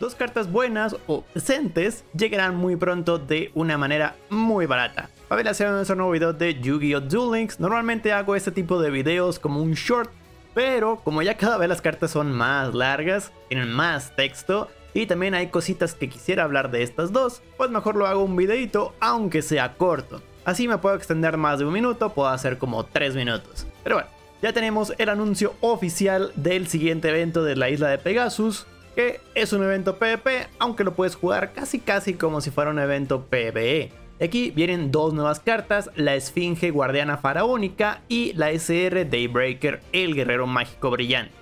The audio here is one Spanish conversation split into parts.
dos cartas buenas o decentes llegarán muy pronto de una manera muy barata. Para ver nuestro nuevo video de Yu-Gi-Oh! Duel Links, normalmente hago este tipo de videos como un short, pero como ya cada vez las cartas son más largas, tienen más texto, y también hay cositas que quisiera hablar de estas dos, pues mejor lo hago un videito aunque sea corto. Así me puedo extender más de un minuto, puedo hacer como 3 minutos. Pero bueno, ya tenemos el anuncio oficial del siguiente evento de la isla de Pegasus, que es un evento PvP, aunque lo puedes jugar casi casi como si fuera un evento PvE. Aquí vienen dos nuevas cartas, la Esfinge Guardiana Faraónica y la SR Daybreaker, el Guerrero Mágico Brillante.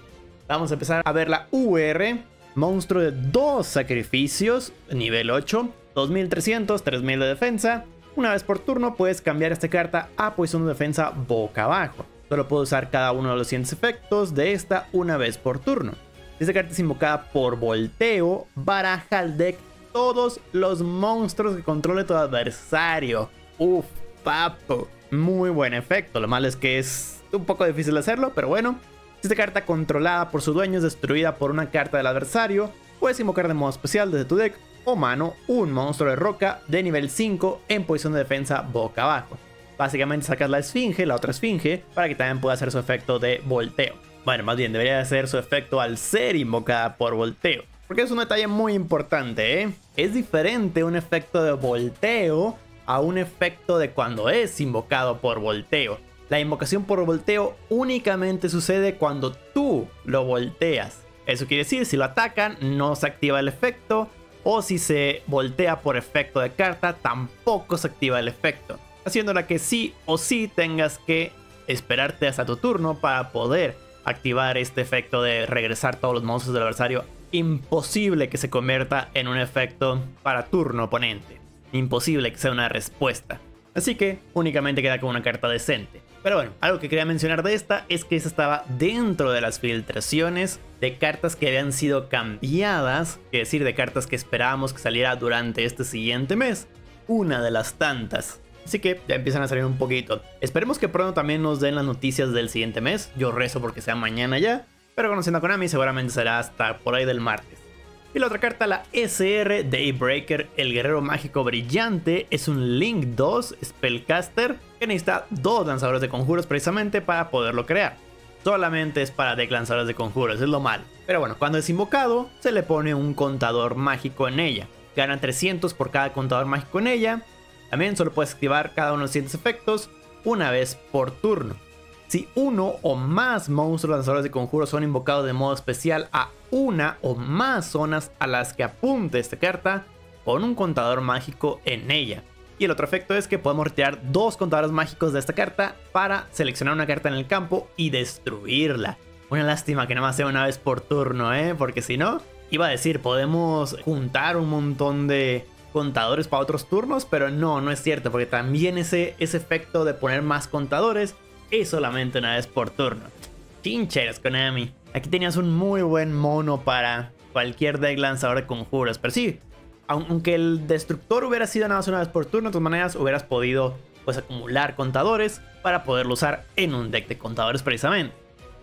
Vamos a empezar a ver la UR, monstruo de dos sacrificios, nivel 8, 2300, 3000 de defensa. Una vez por turno puedes cambiar esta carta a posición de defensa boca abajo. Solo puedo usar cada uno de los siguientes efectos de esta una vez por turno. Esta carta es invocada por volteo, baraja al deck todos los monstruos que controle tu adversario. Uf, papo. Muy buen efecto. Lo malo es que es un poco difícil hacerlo, pero bueno. Si esta carta controlada por su dueño es destruida por una carta del adversario, puedes invocar de modo especial desde tu deck o mano un monstruo de roca de nivel 5 en posición de defensa boca abajo. Básicamente sacas la esfinge, la otra esfinge, para que también pueda hacer su efecto de volteo. Bueno, más bien debería hacer su efecto al ser invocada por volteo. Porque es un detalle muy importante, ¿eh? Es diferente un efecto de volteo a un efecto de cuando es invocado por volteo. La invocación por volteo únicamente sucede cuando tú lo volteas. Eso quiere decir, si lo atacan, no se activa el efecto. O si se voltea por efecto de carta, tampoco se activa el efecto. Haciéndola que sí o sí tengas que esperarte hasta tu turno para poder activar este efecto de regresar todos los monstruos del adversario imposible que se convierta en un efecto para turno oponente. Imposible que sea una respuesta. Así que únicamente queda con una carta decente. Pero bueno, algo que quería mencionar de esta es que esta estaba dentro de las filtraciones de cartas que habían sido cambiadas, es decir, de cartas que esperábamos que saliera durante este siguiente mes. Una de las tantas. Así que ya empiezan a salir un poquito. Esperemos que pronto también nos den las noticias del siguiente mes. Yo rezo porque sea mañana ya. Pero conociendo a Konami seguramente será hasta por ahí del martes. Y la otra carta, la SR Daybreaker, el guerrero mágico brillante, es un Link 2 Spellcaster que necesita dos lanzadores de conjuros precisamente para poderlo crear. Solamente es para deck lanzadores de conjuros, es lo mal. Pero bueno, cuando es invocado, se le pone un contador mágico en ella. Gana 300 por cada contador mágico en ella. También solo puedes activar cada uno de los siguientes efectos una vez por turno. Si uno o más monstruos lanzadores de conjuros son invocados de modo especial a una o más zonas a las que apunte esta carta, con un contador mágico en ella. Y el otro efecto es que podemos retirar dos contadores mágicos de esta carta para seleccionar una carta en el campo y destruirla. Una lástima que nada más sea una vez por turno, ¿eh? Porque si no, iba a decir, podemos juntar un montón de contadores para otros turnos, pero no, no es cierto, porque también ese, ese efecto de poner más contadores y solamente una vez por turno. Chincheras Konami. Aquí tenías un muy buen mono para cualquier deck lanzador de conjuros. Pero sí, aunque el destructor hubiera sido nada más una vez por turno, de todas maneras hubieras podido pues acumular contadores para poderlo usar en un deck de contadores precisamente.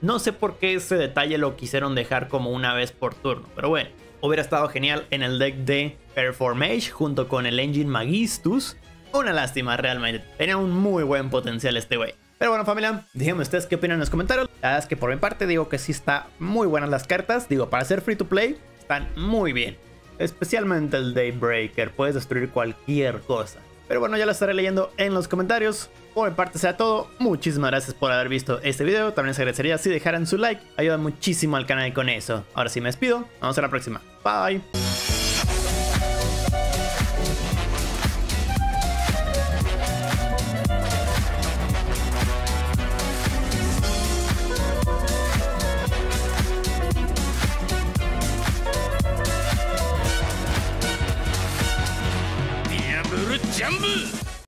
No sé por qué ese detalle lo quisieron dejar como una vez por turno, pero bueno, hubiera estado genial en el deck de Performage junto con el Engine Magistus. Una lástima realmente, tenía un muy buen potencial este güey. Pero bueno familia, díganme ustedes qué opinan en los comentarios. La verdad es que por mi parte digo que sí está muy buenas las cartas. Digo, para ser free to play, están muy bien. Especialmente el Daybreaker, puedes destruir cualquier cosa. Pero bueno, ya lo estaré leyendo en los comentarios. Por mi parte sea todo, muchísimas gracias por haber visto este video. También les agradecería si dejaran su like, ayuda muchísimo al canal con eso. Ahora sí me despido, vamos a la próxima. Bye.